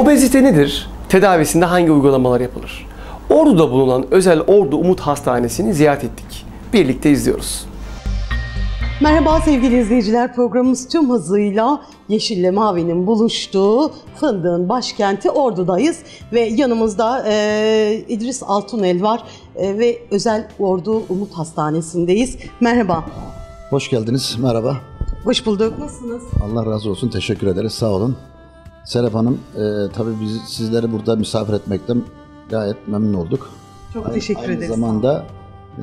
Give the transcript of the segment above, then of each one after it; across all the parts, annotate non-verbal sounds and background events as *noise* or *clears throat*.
Obezite nedir? Tedavisinde hangi uygulamalar yapılır? Ordu'da bulunan özel Ordu Umut Hastanesi'ni ziyaret ettik. Birlikte izliyoruz. Merhaba sevgili izleyiciler. Programımız tüm hızıyla Yeşille Mavi'nin buluştuğu Fındık'ın başkenti Ordu'dayız. Ve yanımızda e, İdris Altunel var e, ve özel Ordu Umut Hastanesi'ndeyiz. Merhaba. Hoş geldiniz, merhaba. Hoş bulduk. Nasılsınız? Allah razı olsun, teşekkür ederiz, sağ olun. Serap Hanım, e, tabii biz sizleri burada misafir etmekten gayet memnun olduk. Çok teşekkür Aynı ederiz. zamanda e,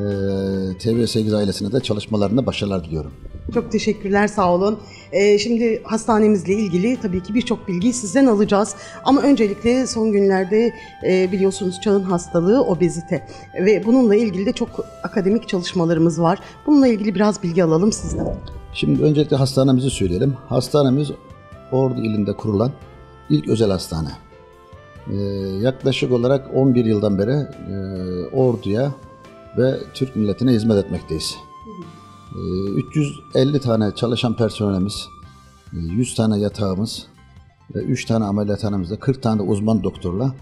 TV8 ailesine de çalışmalarında başarılar diliyorum. Çok teşekkürler, sağ olun. Ee, şimdi hastanemizle ilgili tabii ki birçok bilgiyi sizden alacağız. Ama öncelikle son günlerde e, biliyorsunuz çağın hastalığı obezite. Ve bununla ilgili de çok akademik çalışmalarımız var. Bununla ilgili biraz bilgi alalım sizden. Şimdi öncelikle hastanemizi söyleyelim. Hastanemiz Ordu ilinde kurulan ilk özel hastane. E, yaklaşık olarak 11 yıldan beri e, Ordu'ya ve Türk milletine hizmet etmekteyiz. E, 350 tane çalışan personelimiz, e, 100 tane yatağımız ve 3 tane ameliyathanemizde 40 tane uzman doktorla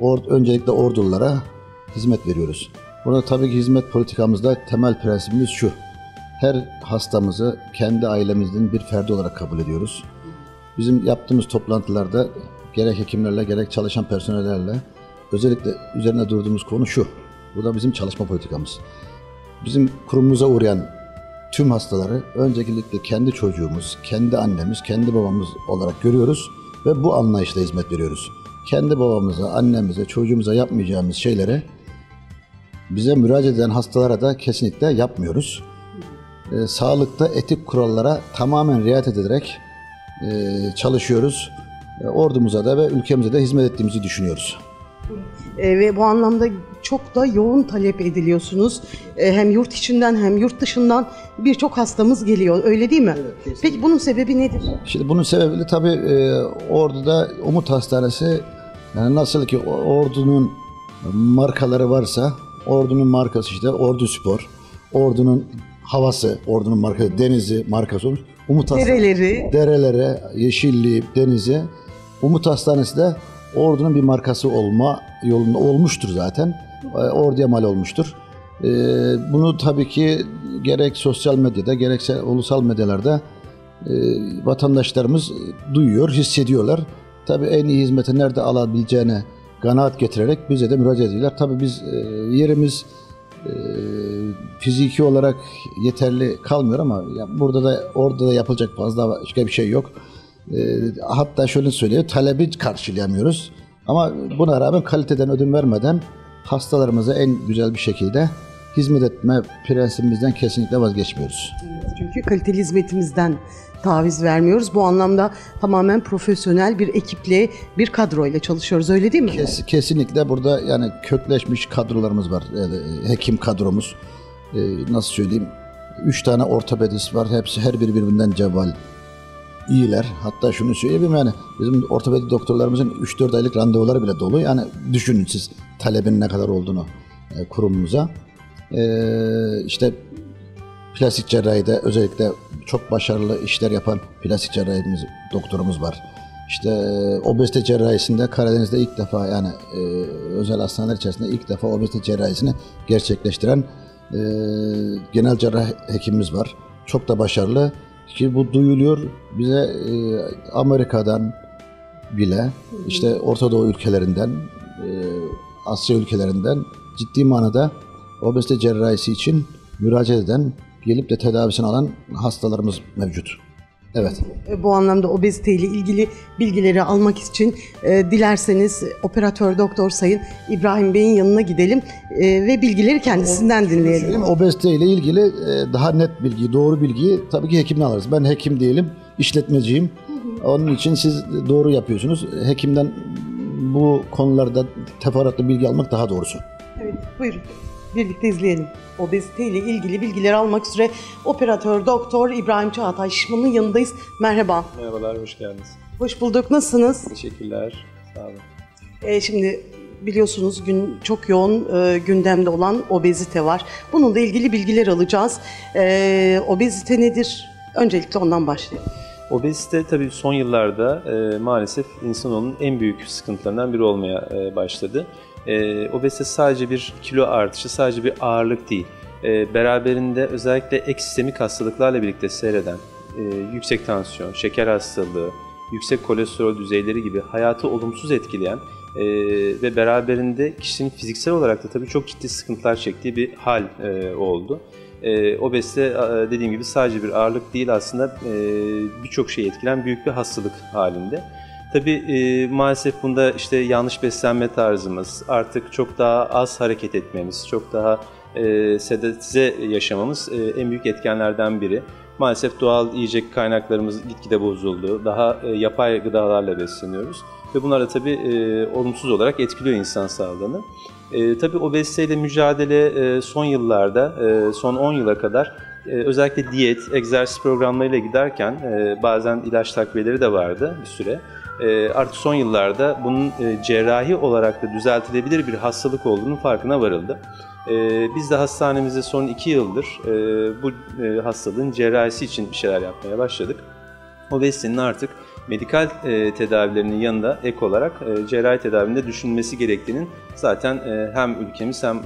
or, öncelikle ordulara hizmet veriyoruz. Burada tabii ki hizmet politikamızda temel prensibimiz şu. Her hastamızı kendi ailemizin bir ferdi olarak kabul ediyoruz. Bizim yaptığımız toplantılarda gerek hekimlerle gerek çalışan personellerle özellikle üzerine durduğumuz konu şu. Bu da bizim çalışma politikamız. Bizim kurumumuza uğrayan tüm hastaları öncelikle kendi çocuğumuz, kendi annemiz, kendi babamız olarak görüyoruz ve bu anlayışla hizmet veriyoruz. Kendi babamıza, annemize, çocuğumuza yapmayacağımız şeylere bize müracaat eden hastalara da kesinlikle yapmıyoruz. Ee, sağlıkta etik kurallara tamamen riayet ederek e, çalışıyoruz. E, ordumuza da ve ülkemize de hizmet ettiğimizi düşünüyoruz. E, ve bu anlamda çok da yoğun talep ediliyorsunuz. E, hem yurt içinden hem yurt dışından birçok hastamız geliyor. Öyle değil mi? Peki bunun sebebi nedir? Şimdi bunun sebebi de tabii e, Ordu'da Umut Hastanesi yani nasıl ki Ordu'nun markaları varsa Ordu'nun markası işte Ordu Spor, Ordu'nun havası, Ordu'nun markası, denizi markası olmuş. Umut Hastanesi. Dereleri. Derelere, yeşilliği, denize. Umut Hastanesi de Ordu'nun bir markası olma yolunda olmuştur zaten. E, Ordu'ya mal olmuştur. E, bunu tabii ki gerek sosyal medyada gerekse ulusal medyalarda e, vatandaşlarımız duyuyor, hissediyorlar. Tabii en iyi hizmeti nerede alabileceğine kanaat getirerek bize de müracaat ediyorlar. Tabii biz yerimiz e, fiziki olarak yeterli kalmıyor ama burada da orada da yapılacak fazla başka bir şey yok. E, hatta şöyle söyleyeyim, talebi karşılayamıyoruz. Ama buna rağmen kaliteden ödün vermeden hastalarımıza en güzel bir şekilde hizmet etme prensibimizden kesinlikle vazgeçmiyoruz. Çünkü kaliteli hizmetimizden taviz vermiyoruz. Bu anlamda tamamen profesyonel bir ekiple, bir kadroyla çalışıyoruz. Öyle değil mi? Kes- kesinlikle burada yani kökleşmiş kadrolarımız var. Yani hekim kadromuz. Ee, nasıl söyleyeyim? Üç tane ortopedist var. Hepsi her biri birbirinden cevval. iyiler. Hatta şunu söyleyeyim yani bizim ortopedi doktorlarımızın 3-4 aylık randevuları bile dolu. Yani düşünün siz talebin ne kadar olduğunu e, kurumumuza. Ee, işte plastik cerrahide özellikle çok başarılı işler yapan plastik cerrahimiz doktorumuz var. İşte e, obezite cerrahisinde Karadeniz'de ilk defa yani e, özel hastaneler içerisinde ilk defa obezite cerrahisini gerçekleştiren e, genel cerrah hekimimiz var. Çok da başarılı. Ki bu duyuluyor bize Amerika'dan bile işte Orta Doğu ülkelerinden Asya ülkelerinden ciddi manada obezite cerrahisi için müracaat eden, gelip de tedavisini alan hastalarımız mevcut. Evet. E, Bu anlamda obezite ile ilgili bilgileri almak için e, dilerseniz operatör doktor sayın İbrahim Bey'in yanına gidelim e, ve bilgileri kendisinden dinleyelim. Söyleyeyim, obezite ile ilgili e, daha net bilgiyi, doğru bilgiyi tabii ki hekimden alırız. Ben hekim değilim, işletmeciyim. Onun için siz doğru yapıyorsunuz. Hekimden bu konularda teferruatlı bilgi almak daha doğrusu. Evet, buyurun. Birlikte izleyelim. Obezite ile ilgili bilgileri almak üzere operatör doktor İbrahim Çağatay Şişman'ın yanındayız. Merhaba. Merhabalar, hoş geldiniz. Hoş bulduk. Nasılsınız? Teşekkürler, sağ olun. E, şimdi biliyorsunuz gün çok yoğun e, gündemde olan obezite var. Bununla ilgili bilgiler alacağız. E, obezite nedir? Öncelikle ondan başlayalım. Obezite tabii son yıllarda e, maalesef insanoğlunun en büyük sıkıntılarından biri olmaya e, başladı. E, obezite sadece bir kilo artışı, sadece bir ağırlık değil. E, beraberinde özellikle ek hastalıklarla birlikte seyreden e, yüksek tansiyon, şeker hastalığı, yüksek kolesterol düzeyleri gibi hayatı olumsuz etkileyen e, ve beraberinde kişinin fiziksel olarak da tabii çok ciddi sıkıntılar çektiği bir hal e, oldu. E, obezite dediğim gibi sadece bir ağırlık değil aslında e, birçok şeyi etkilen büyük bir hastalık halinde. Tabii e, maalesef bunda işte yanlış beslenme tarzımız, artık çok daha az hareket etmemiz, çok daha e, sedatize yaşamamız e, en büyük etkenlerden biri. Maalesef doğal yiyecek kaynaklarımız gitgide bozuldu. Daha e, yapay gıdalarla besleniyoruz. Ve bunlar da tabii e, olumsuz olarak etkiliyor insan sağlığını. E, tabii obeziteyle mücadele e, son yıllarda, e, son 10 yıla kadar e, özellikle diyet, egzersiz programlarıyla giderken e, bazen ilaç takviyeleri de vardı bir süre. E, artık son yıllarda bunun e, cerrahi olarak da düzeltilebilir bir hastalık olduğunu farkına varıldı. E, biz de hastanemizde son iki yıldır e, bu e, hastalığın cerrahisi için bir şeyler yapmaya başladık. Obezitenin artık medikal tedavilerinin yanında ek olarak cerrahi tedavinde düşünülmesi gerektiğinin zaten hem ülkemiz hem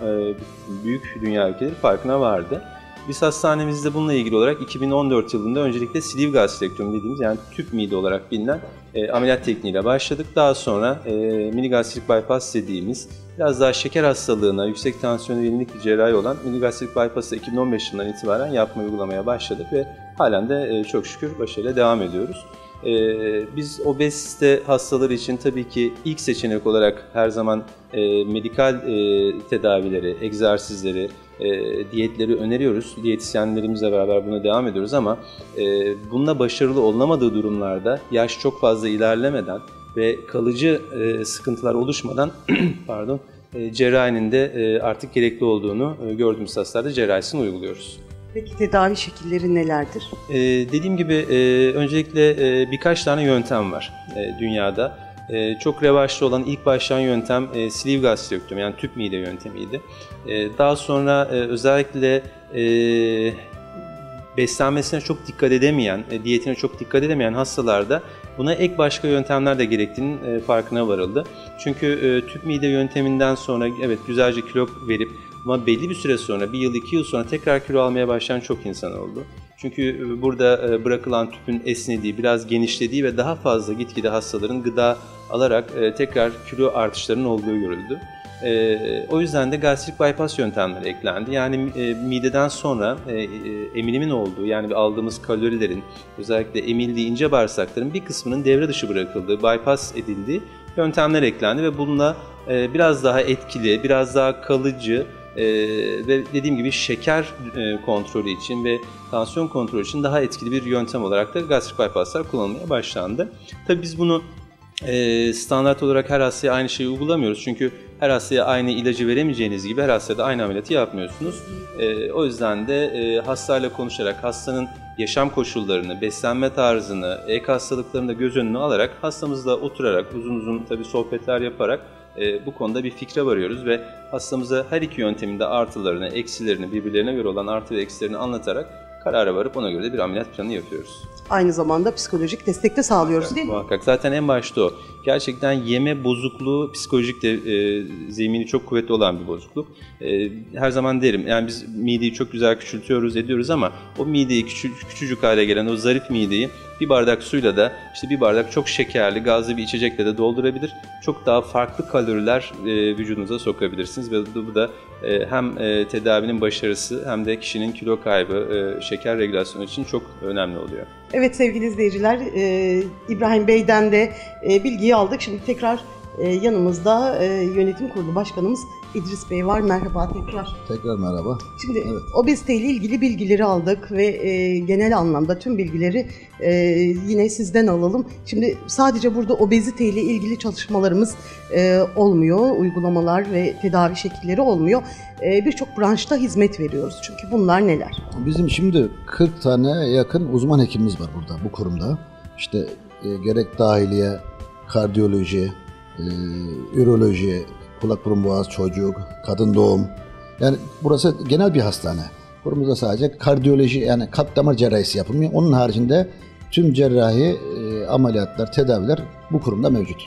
büyük dünya ülkeleri farkına vardı. Biz hastanemizde bununla ilgili olarak 2014 yılında öncelikle sleeve gastrektomi dediğimiz yani tüp mide olarak bilinen e, ameliyat tekniğiyle başladık. Daha sonra e, mini gastrik bypass dediğimiz biraz daha şeker hastalığına, yüksek tansiyona yönelik bir cerrahi olan mini gastrik bypass'ı 2015 yılından itibaren yapmayı uygulamaya başladık ve halen de e, çok şükür başarıyla devam ediyoruz. Ee, biz obezite hastaları için tabii ki ilk seçenek olarak her zaman e, medikal e, tedavileri, egzersizleri, e, diyetleri öneriyoruz. Diyetisyenlerimizle beraber buna devam ediyoruz ama e, bununla başarılı olunamadığı durumlarda yaş çok fazla ilerlemeden ve kalıcı e, sıkıntılar oluşmadan *clears throat* pardon e, cerrahinin de e, artık gerekli olduğunu e, gördüğümüz hastalarda cerrahisini uyguluyoruz. Peki tedavi şekilleri nelerdir? Ee, dediğim gibi e, öncelikle e, birkaç tane yöntem var e, dünyada. E, çok revaçlı olan ilk başlayan yöntem e, sleeve gastrektomi yani tüp mide yöntemiydi. E, daha sonra e, özellikle e, beslenmesine çok dikkat edemeyen, e, diyetine çok dikkat edemeyen hastalarda buna ek başka yöntemler de gerektiğinin e, farkına varıldı. Çünkü e, tüp mide yönteminden sonra evet güzelce kilo verip ama belli bir süre sonra, bir yıl, iki yıl sonra tekrar kilo almaya başlayan çok insan oldu. Çünkü e, burada e, bırakılan tüpün esnediği, biraz genişlediği ve daha fazla gitgide hastaların gıda alarak e, tekrar kilo artışlarının olduğu görüldü. O yüzden de gastrik bypass yöntemleri eklendi. Yani mideden sonra emilimin olduğu yani aldığımız kalorilerin özellikle emildiği ince bağırsakların bir kısmının devre dışı bırakıldığı, bypass edildiği yöntemler eklendi ve bununla biraz daha etkili, biraz daha kalıcı ee, ve dediğim gibi şeker e, kontrolü için ve tansiyon kontrolü için daha etkili bir yöntem olarak da gastrik bypasslar kullanılmaya başlandı. Tabii biz bunu e, standart olarak her hastaya aynı şeyi uygulamıyoruz. Çünkü her hastaya aynı ilacı veremeyeceğiniz gibi her hastaya da aynı ameliyatı yapmıyorsunuz. E, o yüzden de e, hastayla konuşarak hastanın yaşam koşullarını, beslenme tarzını, ek hastalıklarını da göz önüne alarak hastamızla oturarak uzun uzun tabii sohbetler yaparak e, bu konuda bir fikre varıyoruz ve hastamıza her iki yönteminde artılarını, eksilerini, birbirlerine göre olan artı ve eksilerini anlatarak karara varıp ona göre de bir ameliyat planı yapıyoruz. Aynı zamanda psikolojik destek de sağlıyoruz değil mi? Muhakkak. Zaten en başta o. Gerçekten yeme bozukluğu psikolojik de e, zemini çok kuvvetli olan bir bozukluk. E, her zaman derim yani biz mideyi çok güzel küçültüyoruz ediyoruz ama o mideyi küçük, küçücük hale gelen o zarif mideyi bir bardak suyla da işte bir bardak çok şekerli gazlı bir içecekle de doldurabilir. Çok daha farklı kaloriler e, vücudunuza sokabilirsiniz ve bu da e, hem e, tedavinin başarısı hem de kişinin kilo kaybı, e, şeker regülasyonu için çok önemli oluyor. Evet sevgili izleyiciler, e, İbrahim Bey'den de e, bilgiyi aldık. Şimdi tekrar e, yanımızda e, yönetim kurulu başkanımız İdris Bey var. Merhaba tekrar. Tekrar merhaba. Şimdi evet. obezite ile ilgili bilgileri aldık ve e, genel anlamda tüm bilgileri e, yine sizden alalım. Şimdi sadece burada obezite ile ilgili çalışmalarımız e, olmuyor. Uygulamalar ve tedavi şekilleri olmuyor. E, Birçok branşta hizmet veriyoruz. Çünkü bunlar neler? Bizim şimdi 40 tane yakın uzman hekimimiz var burada bu kurumda. İşte e, gerek dahiliye, kardiyoloji, e, üroloji, kulak burun boğaz çocuk, kadın doğum. Yani burası genel bir hastane. Kurumuzda sadece kardiyoloji yani kalp damar cerrahisi yapılmıyor. Onun haricinde tüm cerrahi e, ameliyatlar, tedaviler bu kurumda mevcut.